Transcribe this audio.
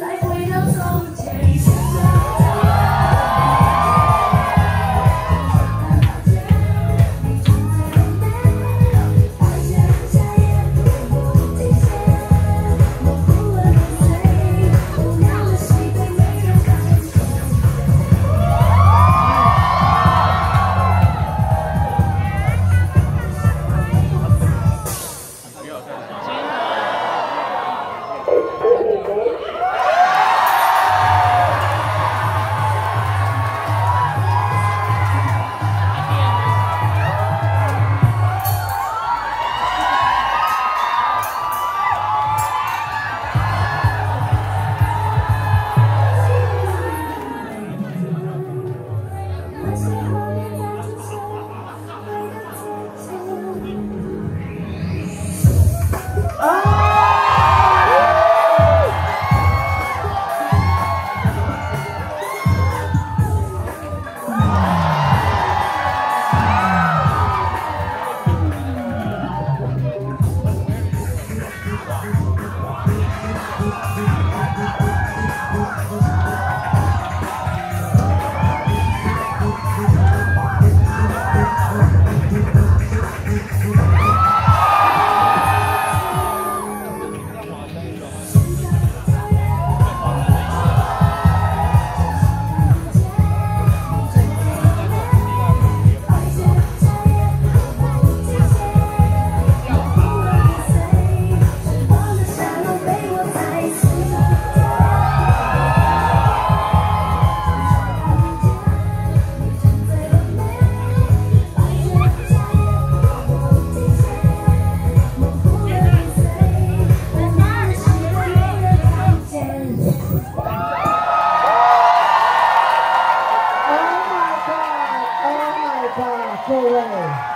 I go away.